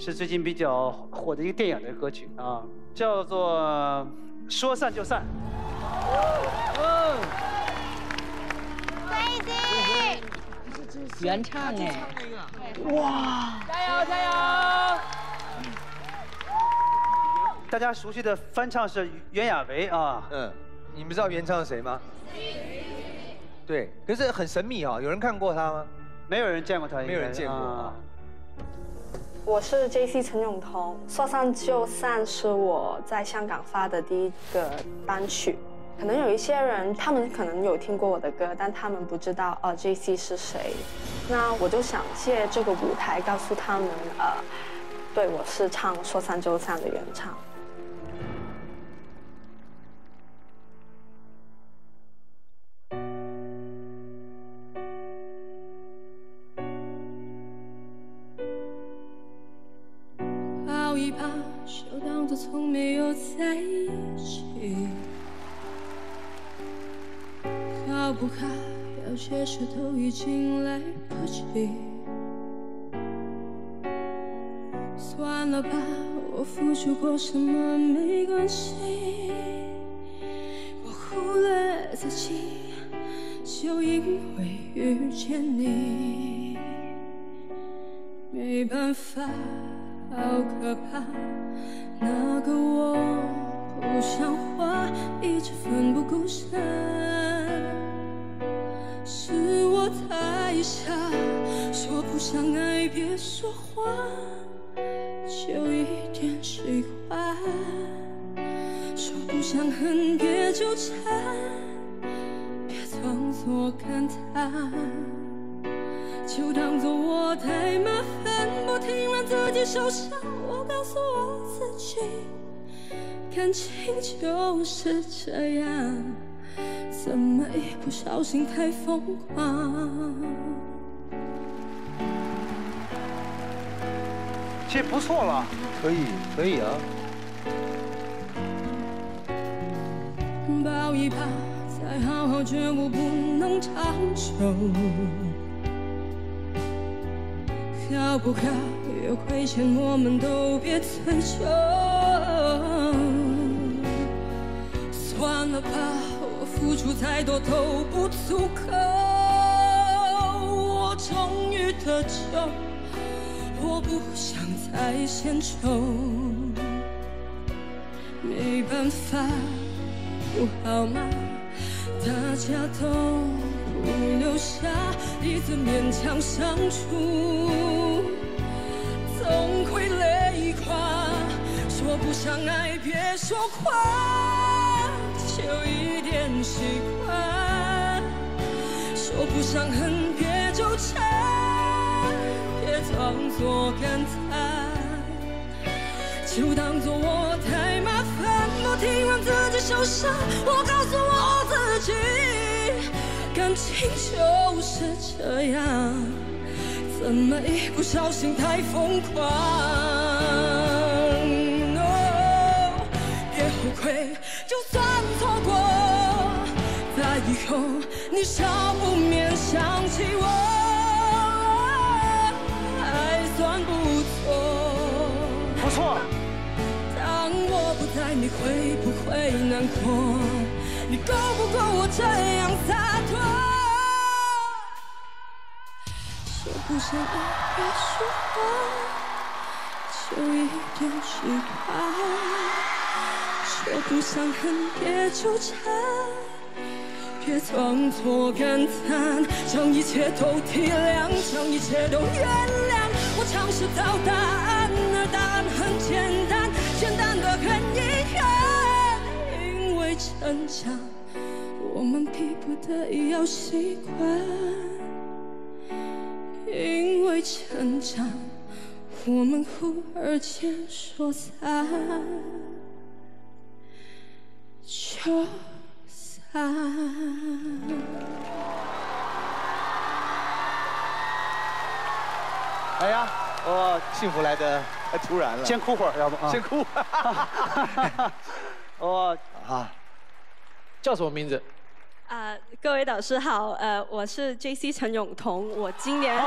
是最近比较火的一个电影的歌曲啊，叫做《说散就散》。原唱哎，哇！加油加油！大家熟悉的翻唱是袁娅维啊，嗯，你们知道原唱是谁吗？对，可是很神秘啊，有人看过他吗？没有人见过他，没有人见过啊。我是 J.C. 陈永彤，《说散就散》是我在香港发的第一个单曲。可能有一些人，他们可能有听过我的歌，但他们不知道呃 J.C. 是谁。那我就想借这个舞台告诉他们，呃，对我是唱《说散就散》的原唱。就从没有在一起。好不好？要解释都已经来不及。算了吧，我付出过什么没关系。我忽略自己，就因为遇见你，没办法。好可怕，那个我不像话，一直奋不顾身，是我太傻，说不上爱别说谎，就一点习惯，说不上恨别纠缠，别装作感叹。就当作我太麻烦，不停让自己受伤。我告诉我自己，感情就是这样，怎么一不小心太疯狂？这不错了，可以，可以啊。抱一抱，再好好觉悟，不能长久。要不好？有亏欠我们都别追究。算了吧，我付出再多都不足够。我终于得救，我不想再献丑。没办法，不好吗？大家都不留下，一直勉强相处，总会累垮。说不上爱，别说谎，就一点习惯。说不上恨，别纠缠，别装作感叹。就当作我太麻烦，不停让自己受伤。我告诉我自己，感情就是这样，怎么一不小心太疯狂？哦，别后悔，就算错过，在以后你少不免想起我，还算不错。不错。当我不在，你会不会难过？你够不够我这样洒脱？不想爱，别说谎，就一点习惯。说不上恨，别纠缠，别装作感叹，将一切都体谅，将一切都原谅。我尝试找答案，而答案很简单，简单的很遗憾。因为成长，我们逼不得已要习惯。成长，我们忽而间说散就散。哎呀，哦，幸福来的太突然了。先哭会儿，要不啊？先哭。我啊，叫什么名字？呃，各位导师好，呃，我是 J.C. 陈永彤，我今年。